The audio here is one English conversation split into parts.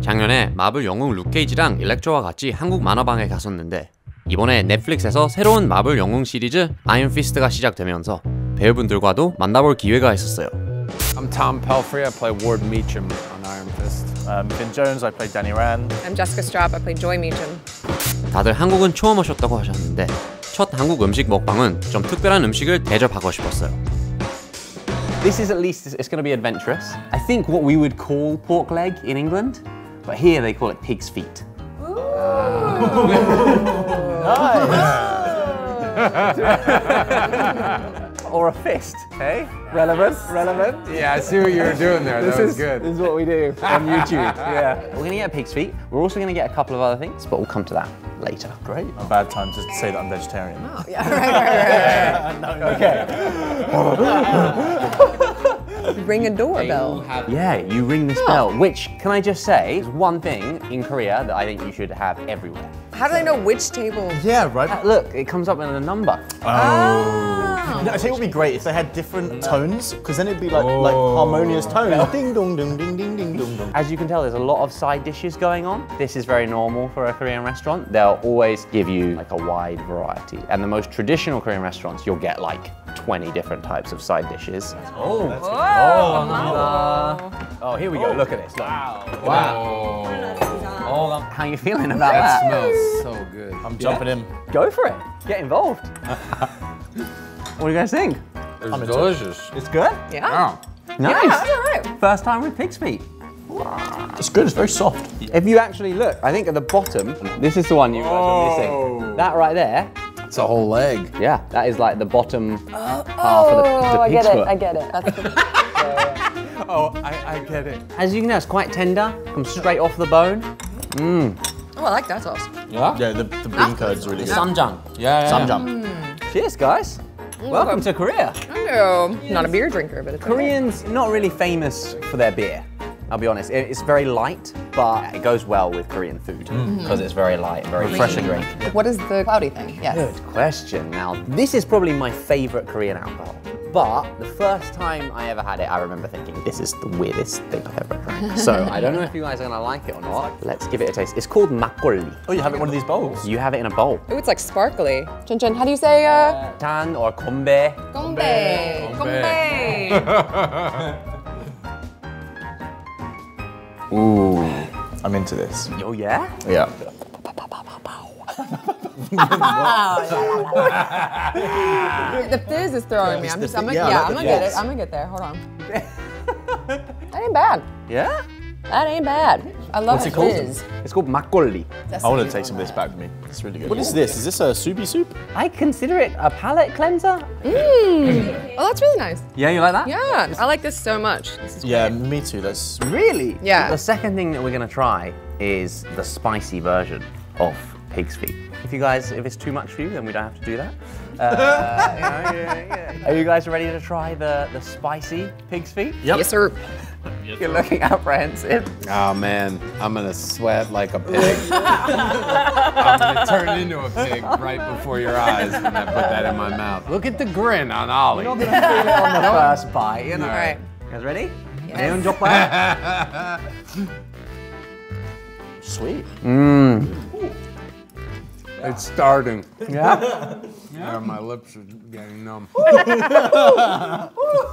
작년에 마블 영웅 룩 케이지랑 일렉트로와 같이 한국 만화방에 갔었는데 이번에 넷플릭스에서 새로운 마블 영웅 시리즈 아이언 피스트가 시작되면서 배우분들과도 만나볼 기회가 있었어요. I'm Tom Pelfrey. I play Ward Meacham on Iron Fist. Um, Vin Jones, I play Danny Rand. I'm Jessica Straub. I play Joy Meacham. 다들 한국은 처음 오셨다고 하셨는데 첫 한국 음식 먹방은 좀 특별한 음식을 대접하고 싶었어요. This is at least it's going to be adventurous. I think what we would call pork leg in England, but here they call it pig's feet. or a fist, hey? Relevant, relevant. Yeah, I see what you were doing there. that was good. This is what we do on YouTube. yeah. We're gonna get pig's feet. We're also gonna get a couple of other things, but we'll come to that later. Great. A bad time just to say that I'm vegetarian. Oh, yeah, right, right, right. okay. Ring a doorbell. Yeah, you ring this bell, which, can I just say, is one thing in Korea that I think you should have everywhere. How do they know which table? Yeah, right. Uh, Look, it comes up with a number. No, I think it would be great if they had different mm. tones, because then it'd be like like oh. harmonious tones. Ding dong ding ding ding ding dong dong. As you can tell, there's a lot of side dishes going on. This is very normal for a Korean restaurant. They'll always give you like a wide variety. And the most traditional Korean restaurants, you'll get like 20 different types of side dishes. Oh, Whoa. Oh, oh! Oh, here we go. Oh. Look at this. Look. Wow. Um, how are you feeling about That that? smells so good. I'm jumping in. Go for it. Get involved. what do you guys think? It's delicious. It's good? Yeah. Wow. Nice. Yeah, that's all right. First time with pig's feet. It's good. It's very soft. If you actually look, I think at the bottom, this is the one you guys are missing. Oh. That right there, It's a whole leg. yeah, that is like the bottom uh, half of the, Oh, the I pig's get it. foot. I get it. That's the, Oh, I, I get it. As you can know, it's quite tender, comes straight off the bone. Mmm. oh, I like that sauce. Yeah? Yeah, the, the bean curds really good. Samjang. Yeah, yeah. Samjang. Cheers, guys. Welcome to Korea. I'm not a beer drinker, but it's okay. Koreans not really famous for their beer. I'll be honest. It's very light, but it goes well with Korean food mm. mm-hmm. because it's very light very refreshing drink. What is the cloudy thing? Yes. Good question. Now, this is probably my favorite Korean alcohol. But the first time I ever had it, I remember thinking, this is the weirdest thing I've ever drank. so I don't know if you guys are gonna like it or not. Let's give it a taste. It's called makgeolli. Oh, you have it in one of these bowls. You have it in a bowl. Oh, it's like sparkly. Chin Chin, how do you say uh? Tan or kombe. Gombe. Gombe. Ooh. I'm into this. Oh yeah? Yeah. The fizz is throwing me. I'm just, I'm gonna, yeah, I yeah, like I'm gonna get it. I'm gonna get there. Hold on. that ain't bad. Yeah? That ain't bad. I love What's it called? fizz. It's called makgeolli. I want to take some of this back with me. It's really good. What is this? Is this a soupy soup? I consider it a palate cleanser. Mmm. Oh, that's really nice. Yeah, you like that? Yeah, I like this so much. This is Yeah, great. me too. That's Really? Yeah. The second thing that we're gonna try is the spicy version of pig's feet. If you guys, if it's too much for you, then we don't have to do that. Uh, you know, yeah, yeah. Are you guys ready to try the, the spicy pig's feet? Yep. Yes, sir. You're looking apprehensive. Oh man, I'm gonna sweat like a pig. I'm gonna turn into a pig right before your eyes when I put that in my mouth. Look at the grin on Ollie. You're not gonna feel it on the first bite, you know. All right. You guys ready? Yes. Anyone drop that? sweet. It's starting. Yeah. Yeah, my lips are getting numb. Ooh.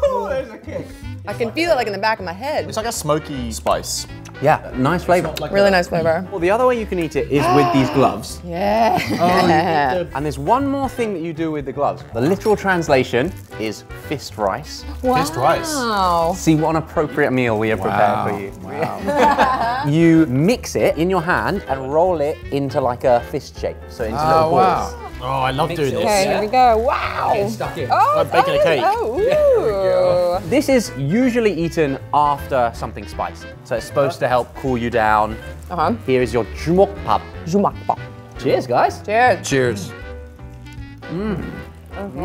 Ooh, there's a kick. I can feel it like in the back of my head. It's like a smoky spice. Yeah, nice flavor. Really nice flavor. Well, the other way you can eat it is with these gloves. Yeah. Oh, and there's one more thing that you do with the gloves. The literal translation is fist rice. Fist rice. Wow. See what an appropriate meal we have prepared for you. Wow. You mix it in your hand and roll it into like a fist shape. So into Oh, little balls. wow. Oh, I love doing this. Okay, here we go. Wow. Getting Stuck in. Oh, Like baking a oh, cake. Oh, ooh. This is usually eaten after something spicy. So it's supposed to help cool you down. Uh-huh. Here is your jumokpap. Jumakbap. Cheers, guys. Cheers. Cheers. Mm-hmm.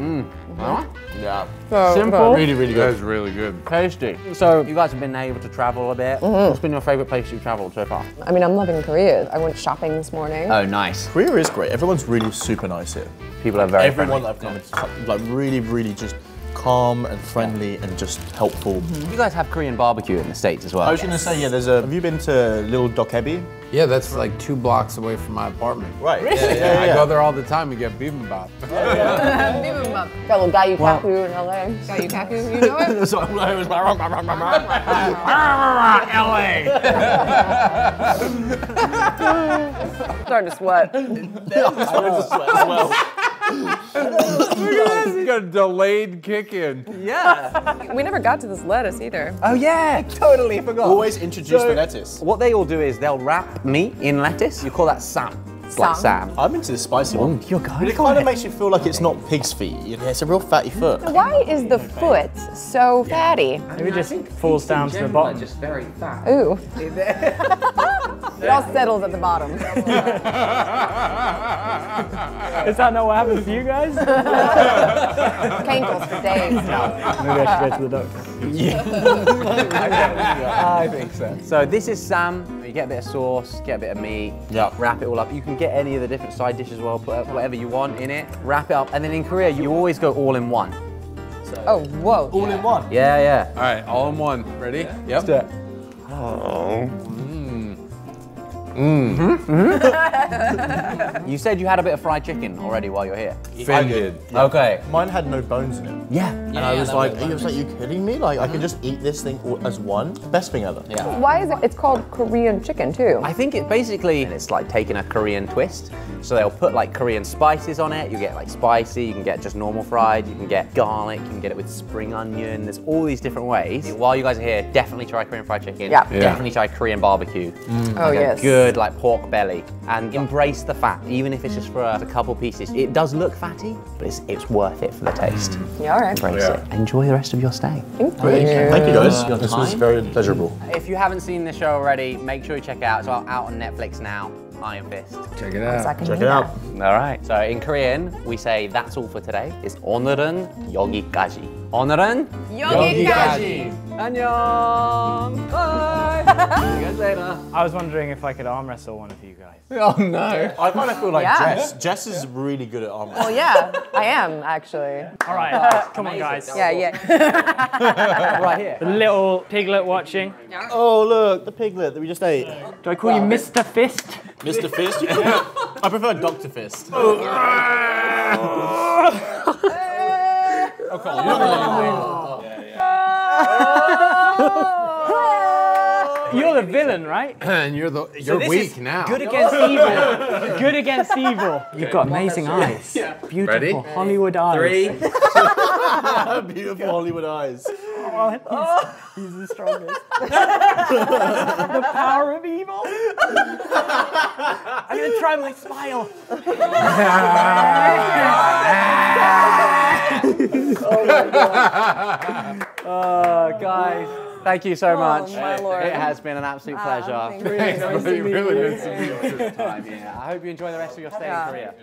Mm-hmm. Mm-hmm. Yeah. So Simple. Really, really good. That's really good. Tasty. So you guys have been able to travel a bit. What's been your favorite place you've traveled so far? I mean, I'm loving Korea. I went shopping this morning. Oh, nice. Korea is great. Everyone's really super nice here. People are very Everyone friendly. that I've come with, like really, really just calm and friendly and just helpful. Mm-hmm. You guys have Korean barbecue in the States as well. I was gonna say, yeah, there's a. Have you been to Little Dokkaebi? Yeah, that's like two blocks away from my apartment. Right. Yeah, Yeah, I go there all the time to get bibimbap. Got a little Gyu-Kaku in LA. Gyu-Kaku, you know it? So I was Starting to sweat. You got a delayed kick in. Yeah. we never got to this lettuce either. Oh yeah, totally forgot. Always introduce So- the lettuce. What they all do is they'll wrap meat in lettuce. You call that sam. It's like Sam. sam. I'm into the spicy one. You're going But it kind of makes you feel like it's not pig's feet. Yeah, it's a real fatty foot. Why is the foot so fatty? Maybe it just falls down to the bottom. just very fat. Ooh. it all settles at the bottom. Is that not what happens to you guys? Cankles for days. Maybe I should go to the doctor. Yeah. I think so. So this is sam. You get a bit of sauce, get a bit of meat. Yeah. Wrap it all up. You can get any of the different side dishes as well. Put whatever you want in it. Wrap it up, and then in Korea you always go all in one. Oh, whoa. All in one. Yeah, yeah. All right, all in one. Ready? Yep. Oh. Mm. Mm-hmm. Mm-hmm. You said you had a bit of fried chicken already while you're here. Offended. Okay. Mine had no bones in it. Yeah. And I was like, he was like, you kidding me? Like, I can mm-hmm. just eat this thing as one? Best thing ever. Yeah. Why is it? It's called Korean chicken too. I think it basically and it's like taking a Korean twist. So they'll put like Korean spices on it. You get like spicy, you can get just normal fried, you can get garlic, you can get it with spring onion. There's all these different ways. While you guys are here, definitely try Korean fried chicken. Yeah. Yeah. Definitely try Korean barbecue. Mm. oh Like yes. good like pork belly and embrace the fat, even if it's just for a, a couple pieces. It does look fatty, but it's, it's worth it for the taste. Yeah, all right. Embrace it. Enjoy the rest of your stay. Thank you. Thank you guys. Uh, this was very pleasurable. If you haven't seen the show already, make sure you check it out. It's out on Netflix now. Iron Fist. Check it out. Second Check to it out. All right. So in Korean, we say that's all for today. It's 오늘은 여기까지. 오늘은 여기까지. 안녕. Bye. See you guys later. I was wondering if I could arm wrestle one of you guys. Oh no. I kind of feel like Yeah. Jess. Jess is really good at arm Well, yeah, I am actually. All right, lads, come on, guys. Yeah, yeah. Right here. The little piglet watching. Oh, look, the piglet that we just ate. Do I call you Mr. Fist? Mr. Fist? You I prefer Dr. Fist. Oh. Oh, you're the villain, right? And you're the you're this weak now. Good against evil. Good against evil. You've got amazing eyes. Beautiful Ready? Hollywood eyes. Three. Beautiful Hollywood eyes. Well, he's, he's the strongest. the power of evil. I'm gonna try my smile. Oh, oh, guys. Thank you so oh, much. my lord. It has been an absolute uh, pleasure. thank you. Thanks, buddy. Really good to meet you. Time here. I hope you enjoy the rest of your stay Yeah. in Korea.